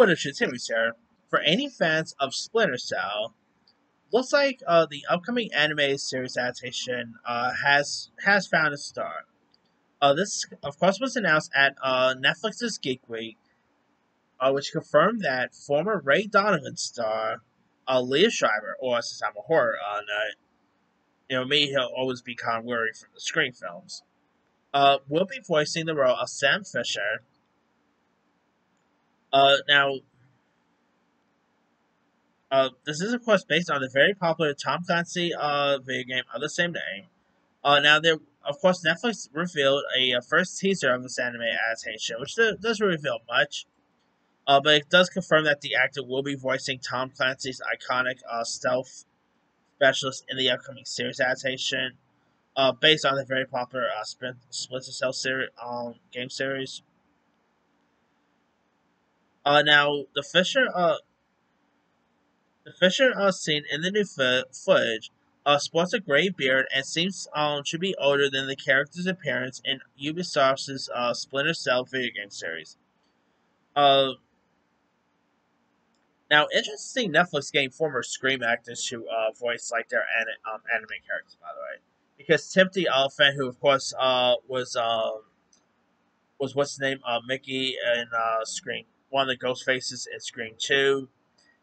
What if Shitimi's here? For any fans of Splinter Cell, looks like uh, the upcoming anime series adaptation uh, has has found a star. Uh, this, of course, was announced at uh, Netflix's Geek Week, uh, which confirmed that former Ray Donovan star uh, Liev Schreiber, or since I'm a horror nut, you know me, he'll always be Cotton Weary from the Scream films, will be voicing the role of Sam Fisher. Uh, now, uh, this is of course based on the very popular Tom Clancy uh, video game of the same name. Uh, now, there, of course, Netflix revealed a, a first teaser of this anime adaptation, which doesn't reveal much. Uh, but it does confirm that the actor will be voicing Tom Clancy's iconic uh, stealth specialist in the upcoming series adaptation, uh, based on the very popular uh, Splinter Cell um, game series. Uh, now the Fisher, uh, the Fisher uh, seen in the new footage, uh, sports a gray beard and seems um to be older than the character's appearance in Ubisoft's uh, Splinter Cell video game series. Uh, now, interesting Netflix game former Scream actors to uh, voice like their an- um, anime characters, by the way, because Timothy Olyphant, who of course uh, was um, was what's his name, uh, Mickey in uh, Scream, one of the ghost faces in Scream Two.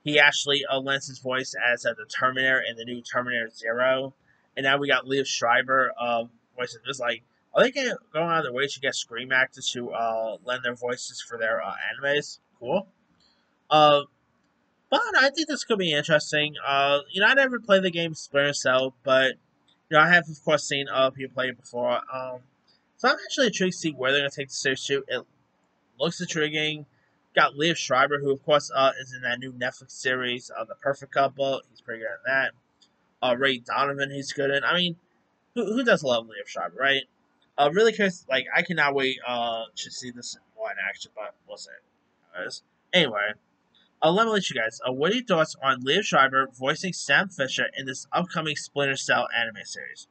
He actually uh, lends his voice as uh, the Terminator in the new Terminator Zero, and now we got Liev Schreiber um, voicing this. Like, are they going going out of their way to get Scream actors to uh, lend their voices for their uh, animes? Cool. Uh, but I think this could be interesting. Uh, you know, I never played the game Splinter Cell, but you know, I have of course seen other people play it before. Um, so I'm actually intrigued to see where they're gonna take the series to. It looks intriguing. Got Liev Schreiber, who of course uh, is in that new Netflix series, uh, The Perfect Couple. He's pretty good at that. Uh, Ray Donovan, he's good in. I mean, who, who does love Liev Schreiber, right? Uh, really curious. Like, I cannot wait uh, to see this more in action, but we'll see. Anyway, uh, let me let you guys. Uh, what are your thoughts on Liev Schreiber voicing Sam Fisher in this upcoming Splinter Cell anime series?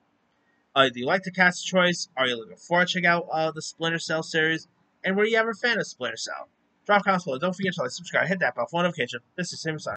Uh, do you like the cast choice? Are you looking forward to check out uh, the Splinter Cell series? And were you ever a fan of Splinter Cell? Drop comments below. Don't forget to like, subscribe, hit that bell for notification. This is Sam Simon.